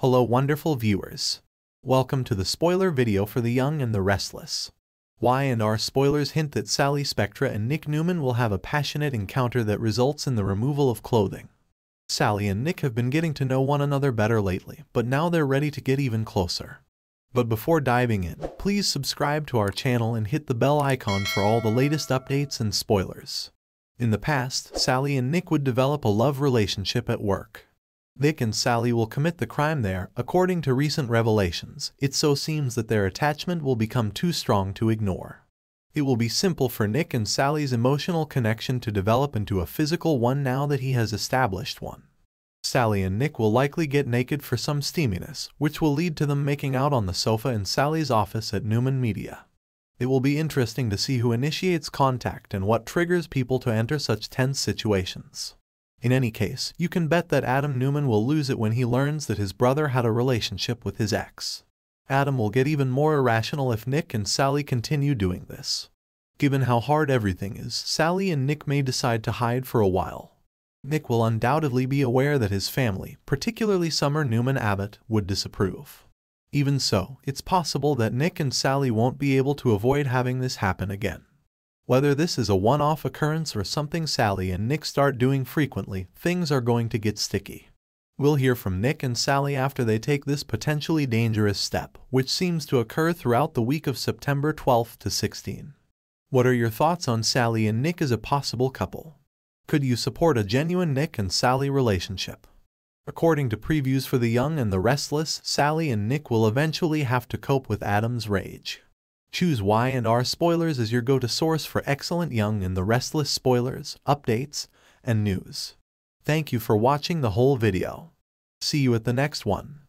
Hello wonderful viewers. Welcome to the spoiler video for The Young and the Restless. Y&R spoilers hint that Sally Spectra and Nick Newman will have a passionate encounter that results in the removal of clothing. Sally and Nick have been getting to know one another better lately, but now they're ready to get even closer. But before diving in, please subscribe to our channel and hit the bell icon for all the latest updates and spoilers. In the past, Sally and Nick would develop a love relationship at work. Nick and Sally will commit the crime there, according to recent revelations. It so seems that their attachment will become too strong to ignore. It will be simple for Nick and Sally's emotional connection to develop into a physical one now that he has established one. Sally and Nick will likely get naked for some steaminess, which will lead to them making out on the sofa in Sally's office at Newman Media. It will be interesting to see who initiates contact and what triggers people to enter such tense situations. In any case, you can bet that Adam Newman will lose it when he learns that his brother had a relationship with his ex. Adam will get even more irrational if Nick and Sally continue doing this. Given how hard everything is, Sally and Nick may decide to hide for a while. Nick will undoubtedly be aware that his family, particularly Summer Newman Abbott, would disapprove. Even so, it's possible that Nick and Sally won't be able to avoid having this happen again. Whether this is a one-off occurrence or something Sally and Nick start doing frequently, things are going to get sticky. We'll hear from Nick and Sally after they take this potentially dangerous step, which seems to occur throughout the week of September 12 to 16. What are your thoughts on Sally and Nick as a possible couple? Could you support a genuine Nick and Sally relationship? According to previews for The Young and the Restless, Sally and Nick will eventually have to cope with Adam's rage. Choose Y&R Spoilers as your go-to source for excellent Young and the Restless spoilers, updates, and news. Thank you for watching the whole video. See you at the next one.